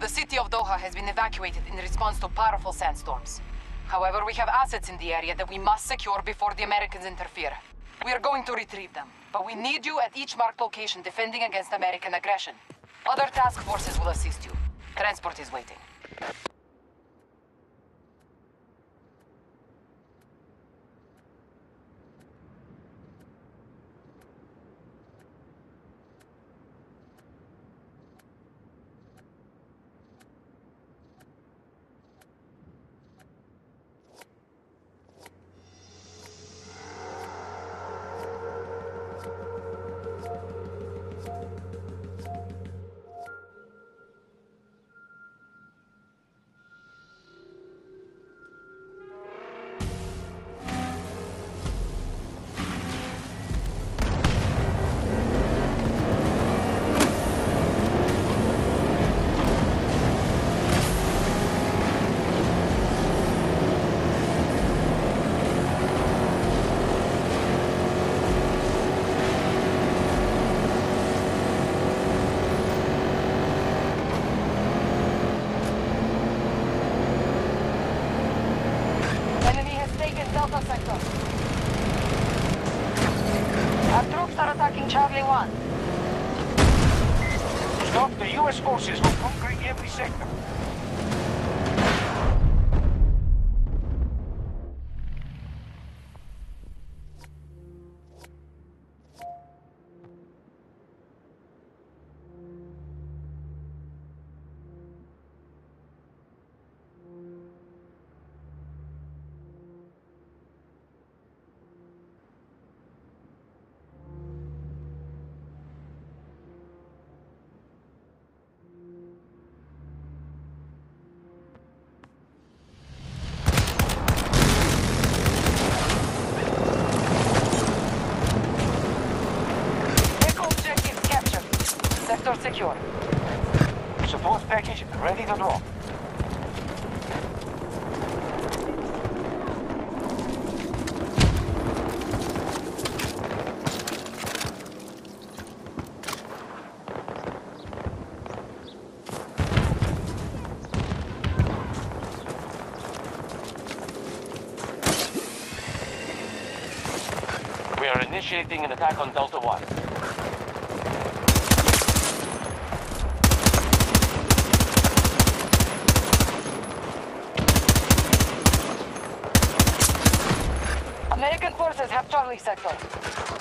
The city of Doha has been evacuated in response to powerful sandstorms. However, we have assets in the area that we must secure before the Americans interfere. We are going to retrieve them, but we need you at each marked location defending against American aggression. Other task forces will assist you. Transport is waiting. US forces secure. Support package ready to drop. We are initiating an attack on Delta 1. American Charlie Sector.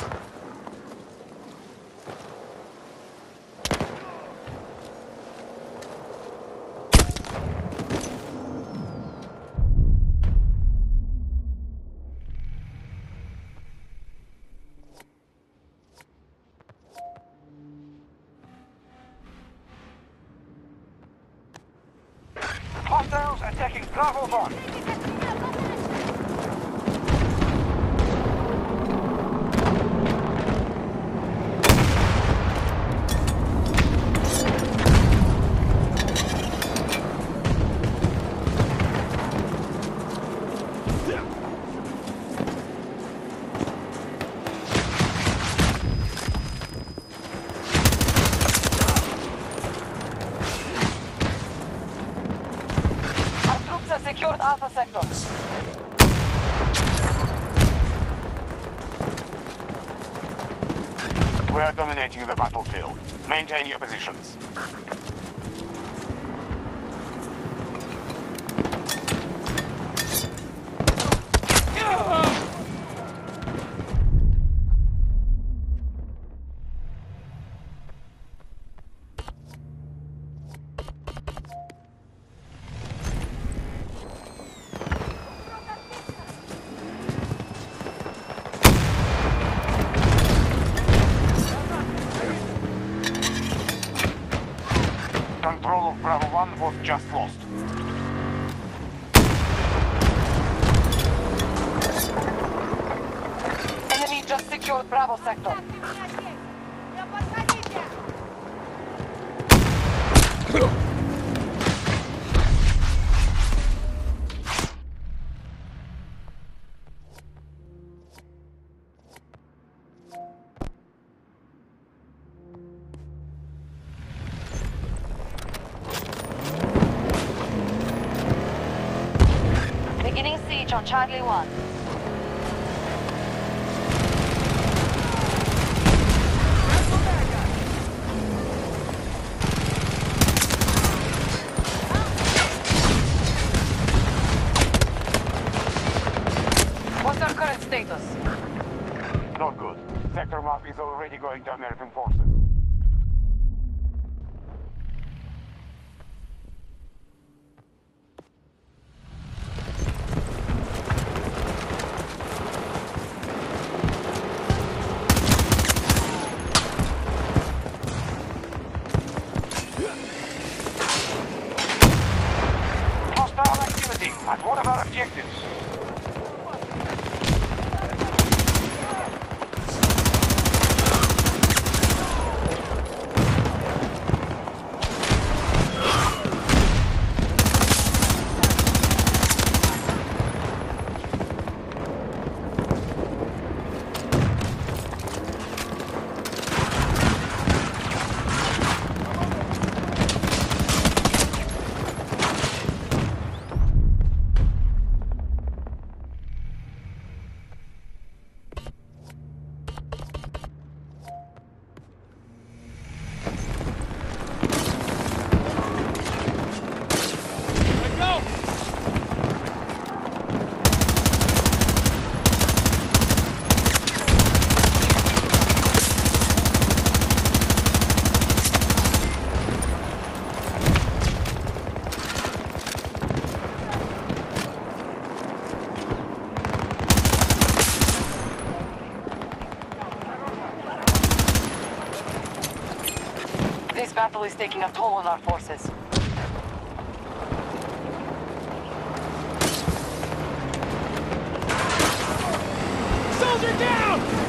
Maintain your positions. 1 was just lost. Enemy just secured Bravo Sector. This battle is taking a toll on our forces. Soldier down!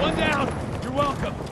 One down! You're welcome!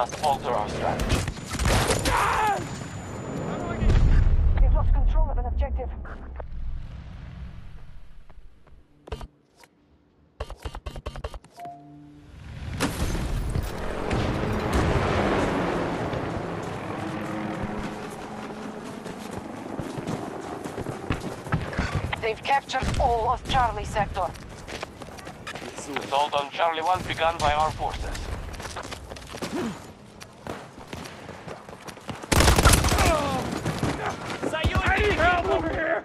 Must alter our strategy. We've lost control of an objective. They've captured all of Charlie Sector. Assault on Charlie 1 begun by our forces. I need help over here!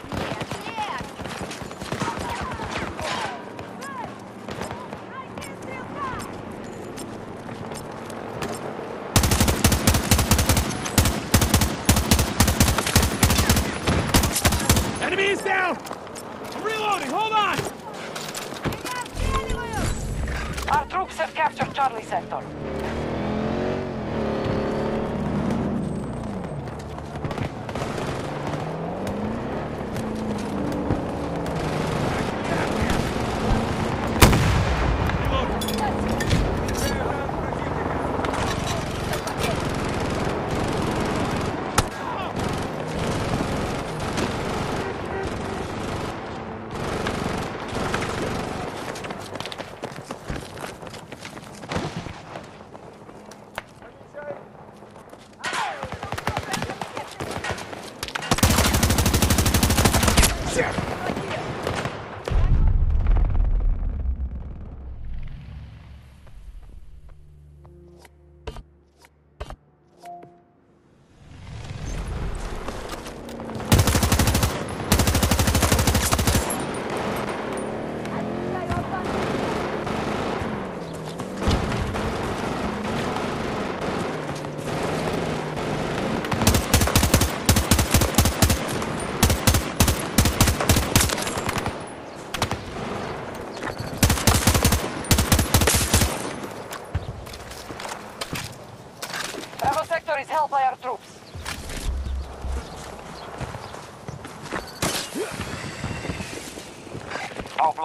Sheriff.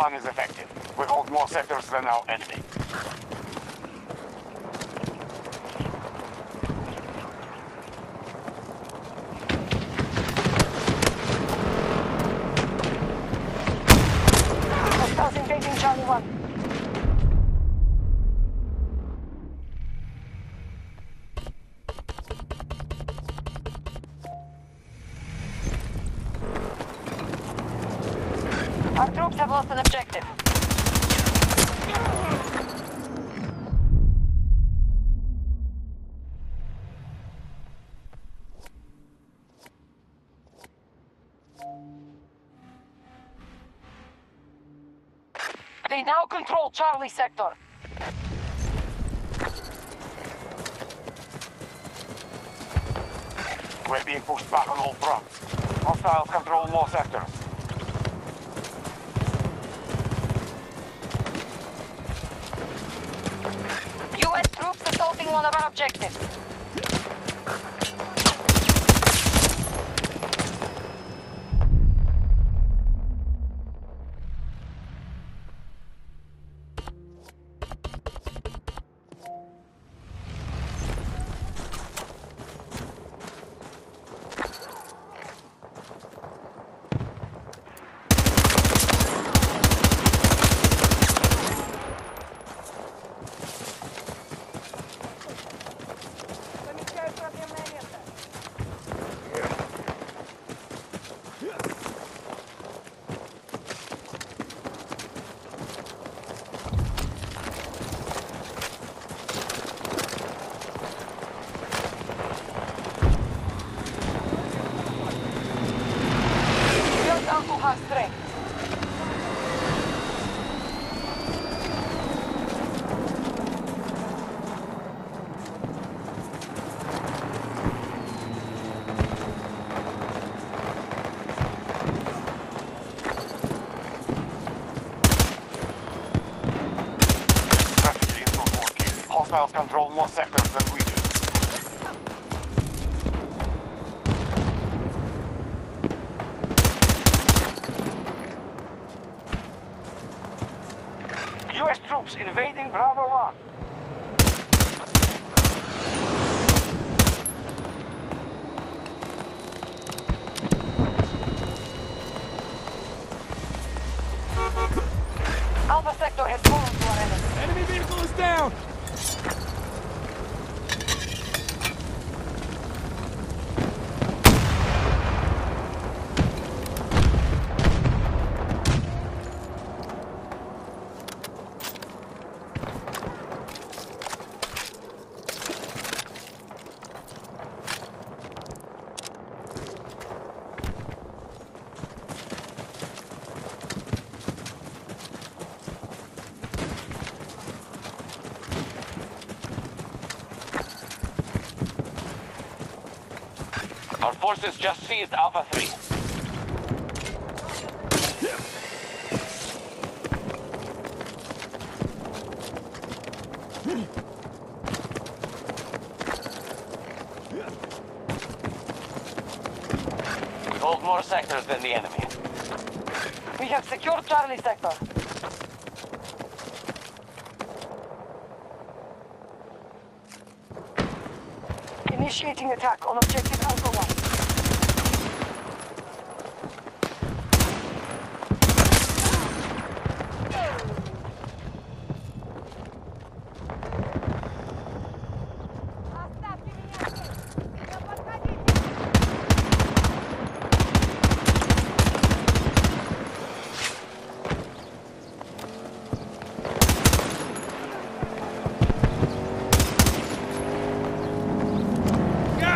Plan is effective. We hold more sectors than our enemy. Charlie 1. Charlie sector. We're being pushed back on all fronts. Hostiles control more sectors. U.S. troops assaulting one of our objectives. Forces just seized Alpha 3. We hold more sectors than the enemy. We have secured Charlie sector. Initiating attack on objective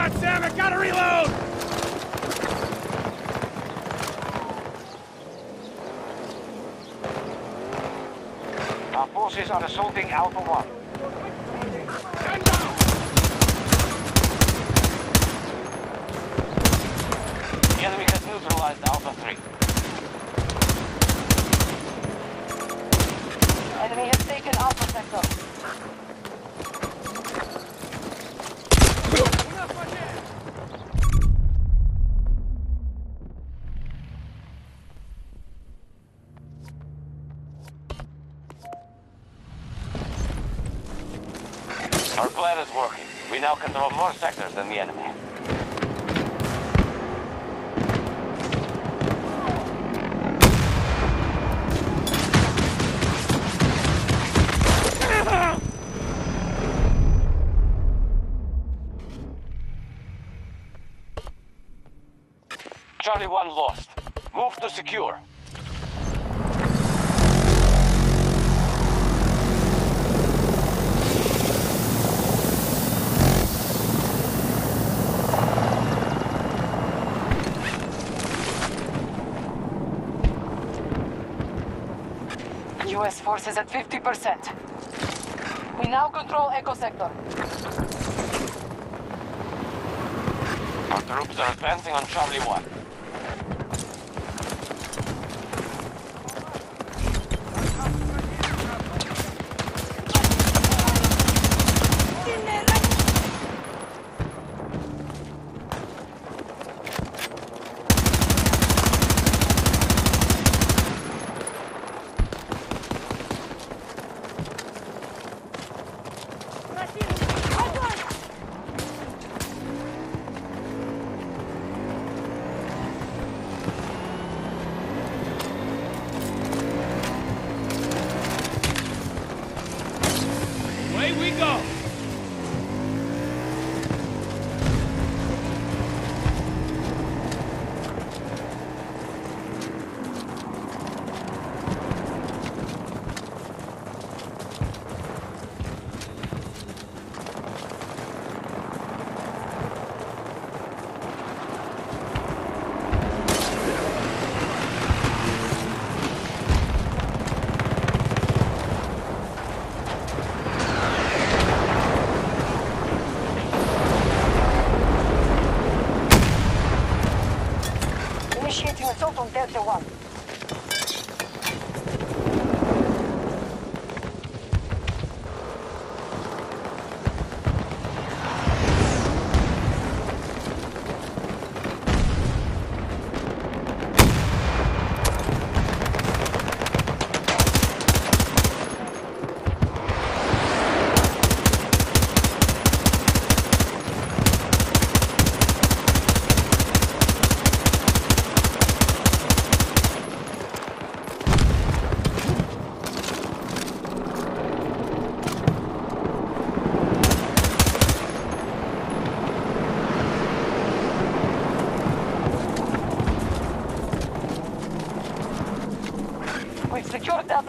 God damn it, gotta reload! Our forces are assaulting Alpha 1. The enemy has neutralized Alpha 3. Enemy has taken Alpha Sector. Control more sectors than the enemy. Charlie 1 lost. Move to secure. U.S. forces at 50%. We now control Echo Sector. Our troops are advancing on Charlie 1.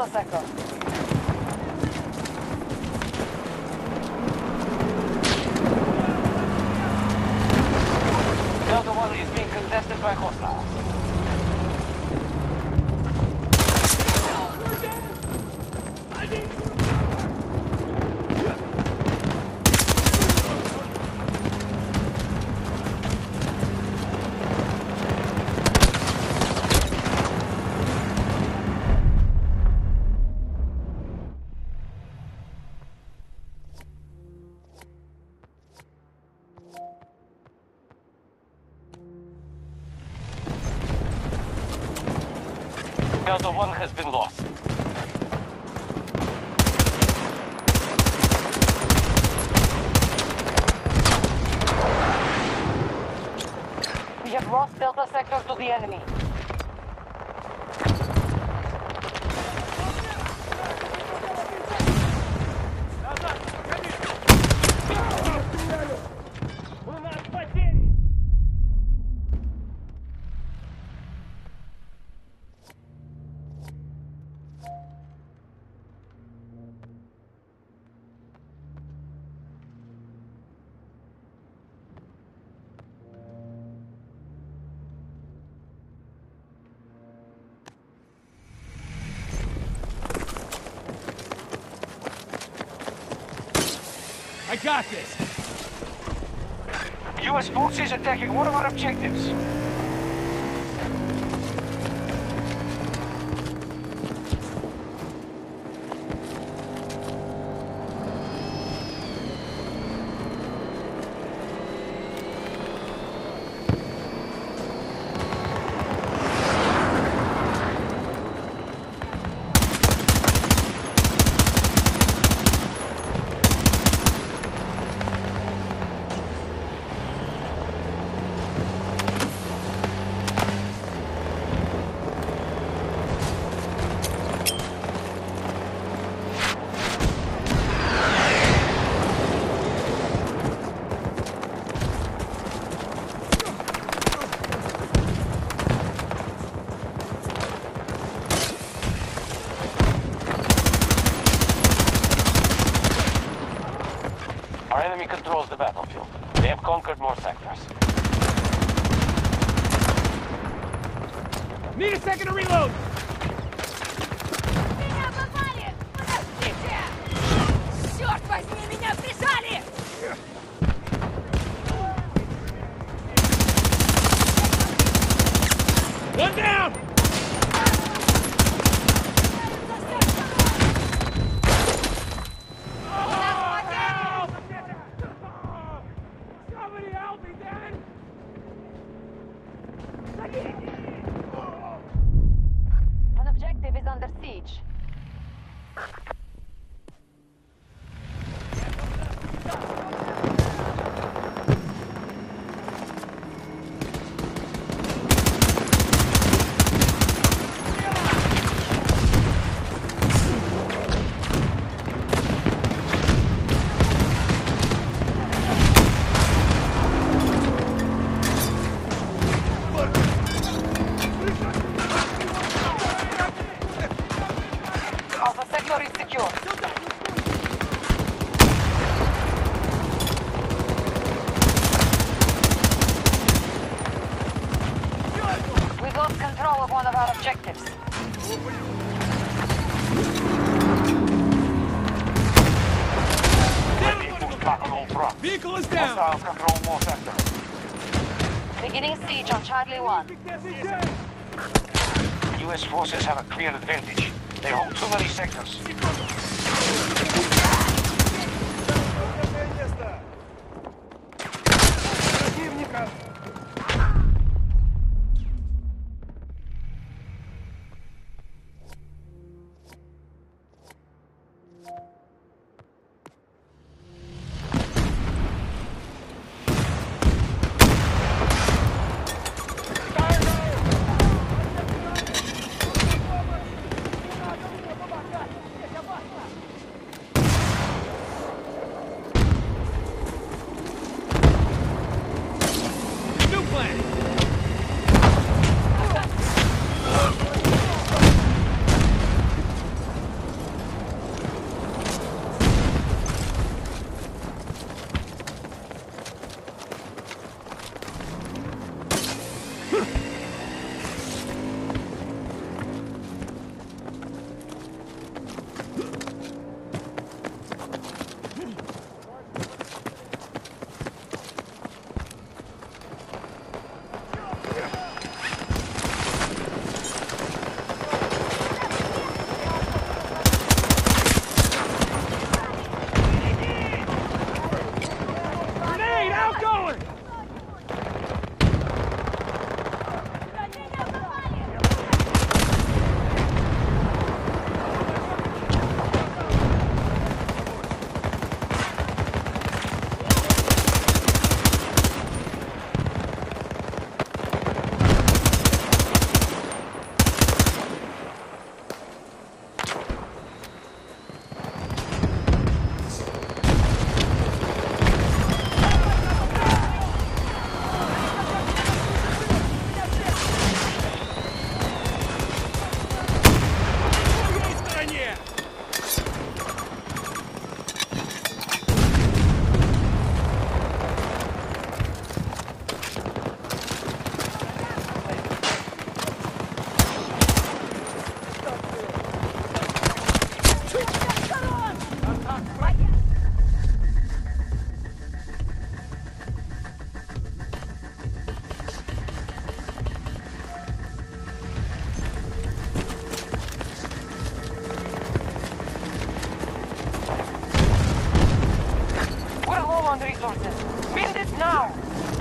Secured Delta 1 has been lost. We have lost Delta Sector to the enemy. practice. U.S. forces attacking one of our objectives. conquered more sectors. Need a second to reload! U.S. forces have a clear advantage. They hold too many sectors. Luftwaffe. Bindet now!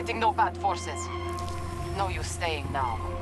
Evacuating No-Pat forces. No use staying now.